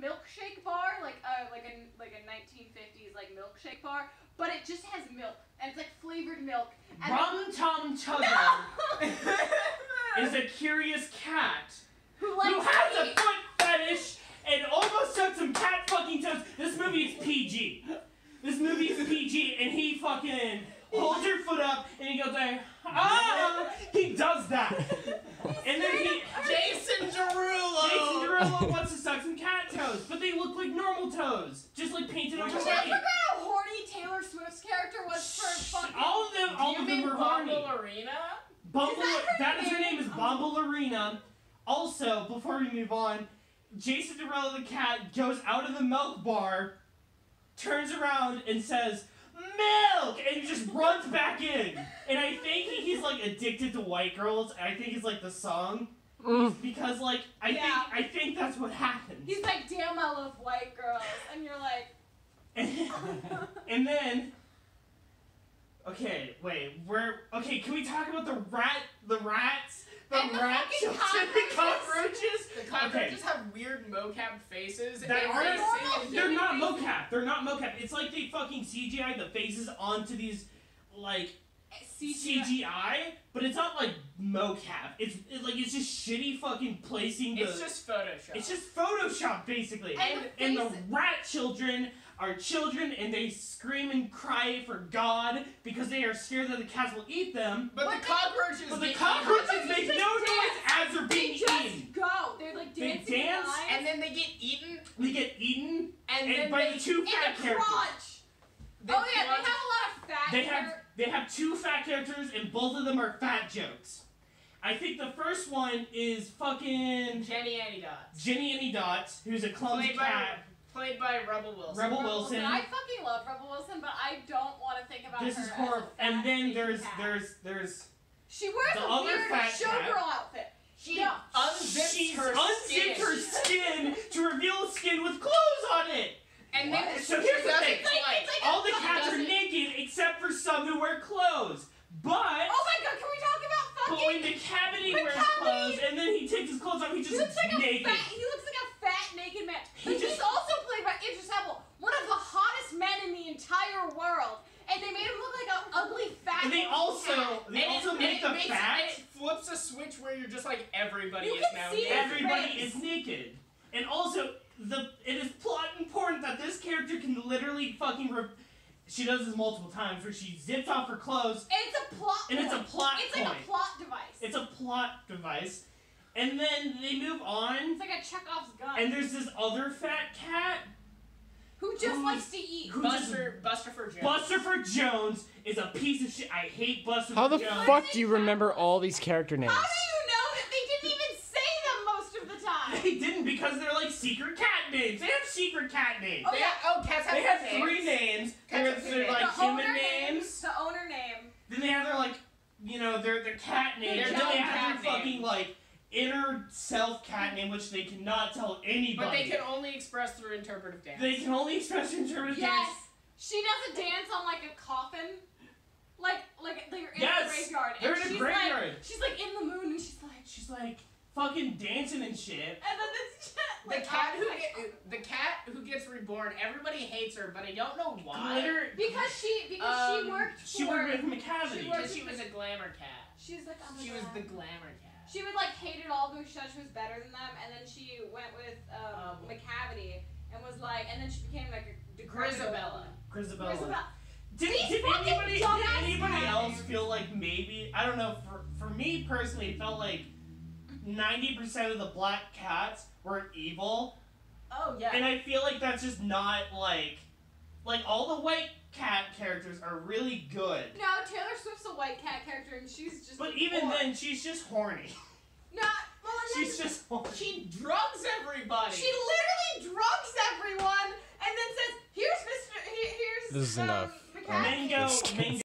milkshake bar, like uh, like a like a 1950s like milkshake bar, but it just has milk and it's like flavored milk. And Rum Tum Tugger No! is a curious cat who likes who has a foot fetish and almost took some cat fucking toes. This movie is PG. This movie is PG, and he fucking holds her foot up and he goes like, ah! He does that, and then he. Jason Derulo. Jason Derulo wants to suck some cat toes, but they look like normal toes, just like painted over Did you white. forget how horny Taylor Swift's character was for fucking? All of them, all Do of you them mean were horny. Bombalurina? Bumble, Is that her that is her name? name is Bombalurina. Also, before we move on, Jason Derulo the cat goes out of the milk bar, turns around and says, "Milk!" and just runs back in. And I think he's like addicted to white girls. I think he's like the song mm. because like I Yeah. think I think that's what happens. He's like, damn, I love white girls, and you're like, and then okay wait we're okay can we talk about the rat the rats the And the rat fucking children, the cockroaches. cockroaches The cockroaches have weird mocap faces. that and aren't they sing in they're not faces. mocap they're not mocap it's like they fucking CGI the faces onto these like CGI. CGI but it's not like mocap it's it, like it's just shitty fucking placing the It's just Photoshop. it's just Photoshop basically And and, the and the rat children are children and they scream and cry for God because they are scared that the cats will eat them. But But the cockroaches. But the cockroaches make no dance. noise as they're They being just eaten. go. They're like dancing in dance, lines. and then they get eaten, They get eaten and, and then by they, the two fat the characters. crotch. they oh yeah, crunch- they have a lot of fat. They have they have two fat characters and both of them are fat jokes. I think the first one is fucking Jennyanydots. Jenny Annie Dots, who's a clumsy Played by cat. Played by Rebel Wilson. Rebel Rebel Wilson. I fucking love Rebel Wilson, but I don't want to think about This her is as horrible. a fat, And then there's cat. there's there's she wears the a other weird fat cat. showgirl outfit. She No. unzips She's her unzipped skin. her skin to reveal skin with clothes on it. and then So here's the thing. it twice. It's like All the cats are doesn't- naked except for some who wear clothes. But Oh my god, can we talk about but fucking? when the cavity wears cavity- clothes and then he takes his clothes off, he he just looks like naked. a fat. He looks like a fat naked man. He But just- also played by Idris Elba, one of the hottest men in the entire world, and they made him look like an ugly fat. And they also cat. they And also it, make and the makes, fat. and it flips a switch where you're just like everybody You is can now see naked. Everybody face. is naked, and also the it is plot important that this character can literally fucking. Re- she does this multiple times where she zips off her clothes, And it's a plot. and it's a plot It's point. like a plot device. It's a plot device, and then they move on, It's like a Chekhov's gun. and there's this other fat cat who likes to eat. who Buster, Bustopher Jones. Bustopher Jones is a piece of shit. I hate Bustopher How the Jones. fuck do you remember all these character names? How do you know that they didn't even say them most of the time? They didn't because they're like secret cat names. They have secret cat names. Oh, They yeah. have, oh, cats have They have names. three names. Cats They're, have they're like the human owner names. The owner name. Then they have their like, you know, their their cat names. Their and then dumb they have cat their fucking name. like inner self cat name, which they cannot tell anybody. But they can only express through interpretive dance. They can only express through interpretive Yes. dance. She does a dance on like a coffin. Like like they're in Yes, a graveyard. they're and in a she's graveyard. Like, she's like in the moon and she's like She's like fucking dancing and shit. and then this the like, cat I who was like, get, the cat who gets reborn, everybody hates her, but I don't know why. Glitter. because she because Um, she worked For, She worked with Macavity. she worked- Because she was a glamour cat. she's like oh my She was the glamour cat. She would like hated all who said she was better than them, and then she went with um, Um, Macavity and was like, and then she became like a decrepit Grizabella. Grizabella. Grizabella. Did, did anybody, did anybody else feel like maybe I don't know for for me personally it felt like ninety percent of the black cats were evil Oh yeah. and I feel like that's just not like like all the white cat characters are really good No, Taylor Swift's a white cat character, and she's just. but a even whore. then she's just horny not. Well, and she's then just horny. she drugs everybody. she literally drugs everyone, and then says, "Here's Mr. Here, here's This is um, enough. Macavity." mango This- mango